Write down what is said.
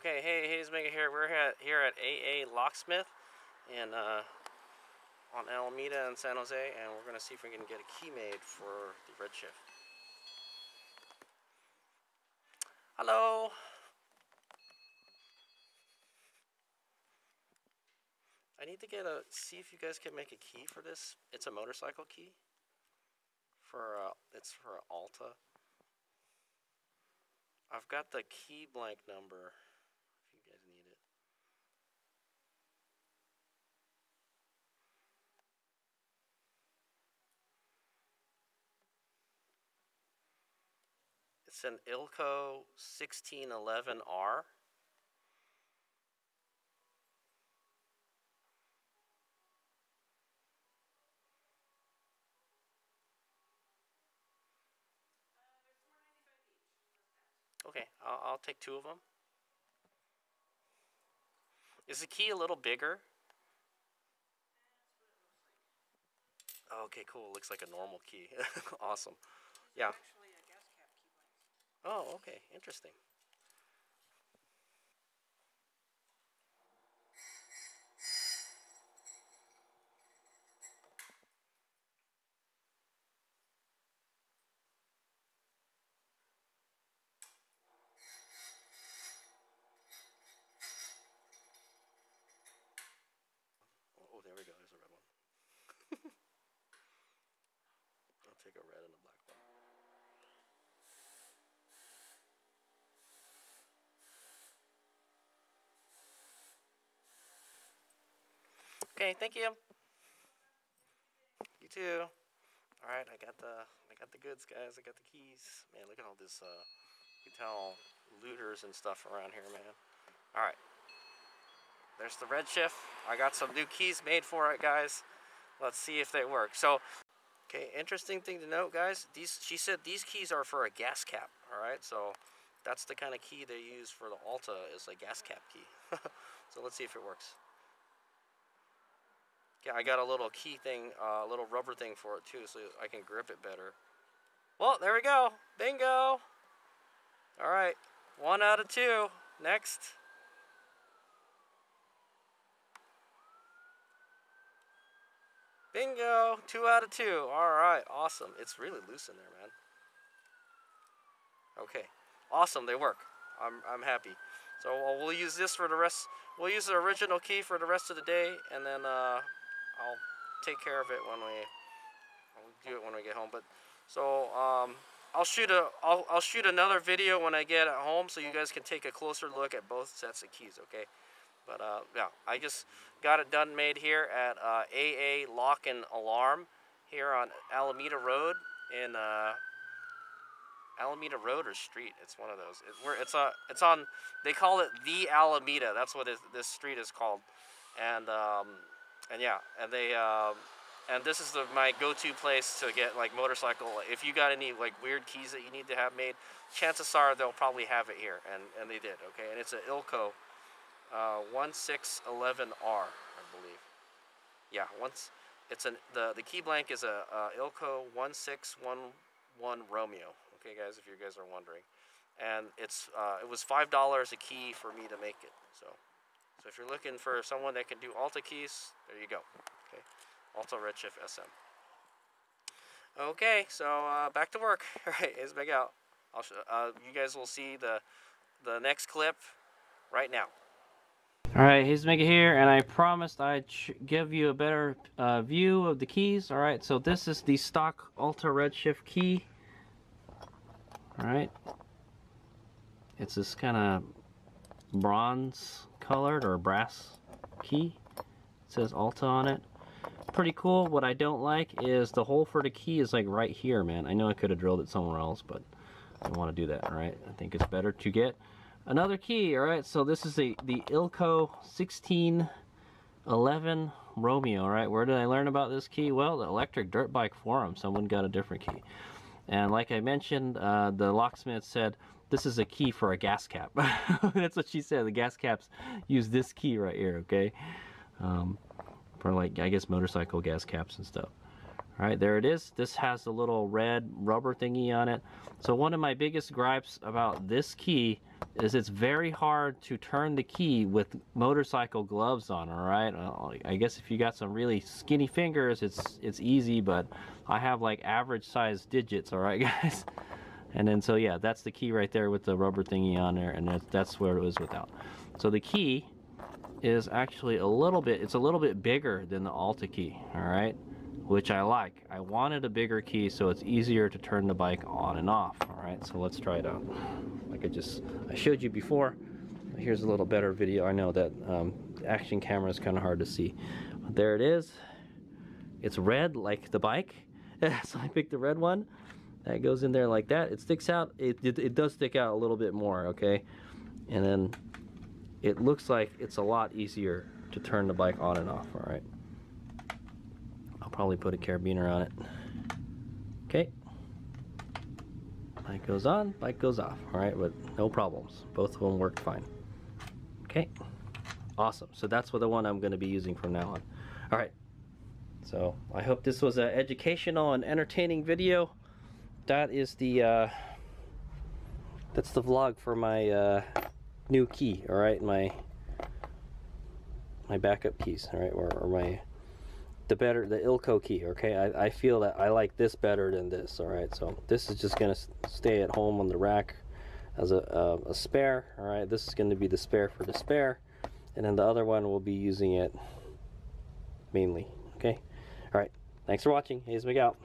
Okay, hey, hey, it's Omega here. We're at, here at AA Locksmith in, uh, on Alameda in San Jose, and we're going to see if we can get a key made for the Redshift. Hello. I need to get a, see if you guys can make a key for this. It's a motorcycle key. For, uh, it's for Alta. I've got the key blank number if you guys need it. It's an Ilco 1611R. Okay, I'll, I'll take two of them. Is the key a little bigger? Okay, cool. Looks like a normal key. awesome. Yeah. Oh, okay. Interesting. Oh, there we go. There's a red one. I'll take a red and a black one. Okay, thank you. You too. All right, I got the I got the goods, guys. I got the keys. Man, look at all this. Uh, you can tell looters and stuff around here, man. All right. There's the Redshift. I got some new keys made for it, guys. Let's see if they work. So, okay, interesting thing to note, guys. These she said these keys are for a gas cap. All right, so that's the kind of key they use for the Alta is a gas cap key. so let's see if it works. I got a little key thing, a uh, little rubber thing for it too, so I can grip it better. Well, there we go. Bingo. All right, one out of two. Next. Bingo, two out of two. All right, awesome. It's really loose in there, man. Okay, awesome, they work. I'm, I'm happy. So we'll use this for the rest, we'll use the original key for the rest of the day, and then uh, I'll take care of it when we, I'll do it when we get home. But, so, um, I'll shoot a, I'll, I'll shoot another video when I get at home so you guys can take a closer look at both sets of keys, okay? But uh, yeah, I just got it done made here at uh, AA Lock and Alarm here on Alameda Road in uh, Alameda Road or Street. It's one of those. It, where it's a, uh, it's on. They call it the Alameda. That's what this street is called. And um, and yeah, and they um, and this is the, my go-to place to get like motorcycle. If you got any like weird keys that you need to have made, chances are they'll probably have it here, and and they did. Okay, and it's an Ilco uh, 1611R, I believe. Yeah, once it's an the the key blank is a Ilco 1611 Romeo. Okay, guys, if you guys are wondering, and it's uh, it was five dollars a key for me to make it. So, so if you're looking for someone that can do Alta keys, there you go. Okay, Alta Redshift SM. Okay, so uh, back to work. All right, it's back out. I'll show, uh, you guys will see the the next clip right now. Alright, here's Omega here, and I promised I'd give you a better uh, view of the keys. Alright, so this is the stock Alta Redshift key. Alright. It's this kind of bronze colored or brass key. It says Alta on it. Pretty cool. What I don't like is the hole for the key is like right here, man. I know I could have drilled it somewhere else, but I don't want to do that, alright? I think it's better to get Another key, all right, so this is the, the Ilco 1611 Romeo, all right. Where did I learn about this key? Well, the Electric Dirt Bike Forum, someone got a different key. And like I mentioned, uh, the locksmith said, this is a key for a gas cap. That's what she said, the gas caps use this key right here, okay? Um, for like, I guess, motorcycle gas caps and stuff. All right, there it is. This has a little red rubber thingy on it. So one of my biggest gripes about this key is it's very hard to turn the key with motorcycle gloves on, all right? Uh, I guess if you got some really skinny fingers, it's it's easy, but I have like average size digits, all right, guys? And then, so yeah, that's the key right there with the rubber thingy on there, and that's, where it was without. So the key is actually a little bit, it's a little bit bigger than the Alta key, all right? which I like. I wanted a bigger key so it's easier to turn the bike on and off. All right, so let's try it out. Like I just, I showed you before. Here's a little better video. I know that um, action camera is kind of hard to see. But there it is. It's red like the bike. so I picked the red one. That goes in there like that. It sticks out. It, it, it does stick out a little bit more, okay? And then it looks like it's a lot easier to turn the bike on and off, all right? I'll probably put a carabiner on it. Okay. Bike goes on, bike goes off. All right, but no problems. Both of them worked fine. Okay. Awesome. So that's what the one I'm going to be using from now on. All right. So I hope this was an educational and entertaining video. That is the uh, that's the vlog for my uh, new key. All right, my my backup keys. All right, or, or my the better the Ilco key okay? I, I feel that I like this better than this all right so this is just gonna stay at home on the rack as a, a spare all right this is going to be the spare for the spare and then the other one will be using it mainly okay? All right thanks for watching. Hades out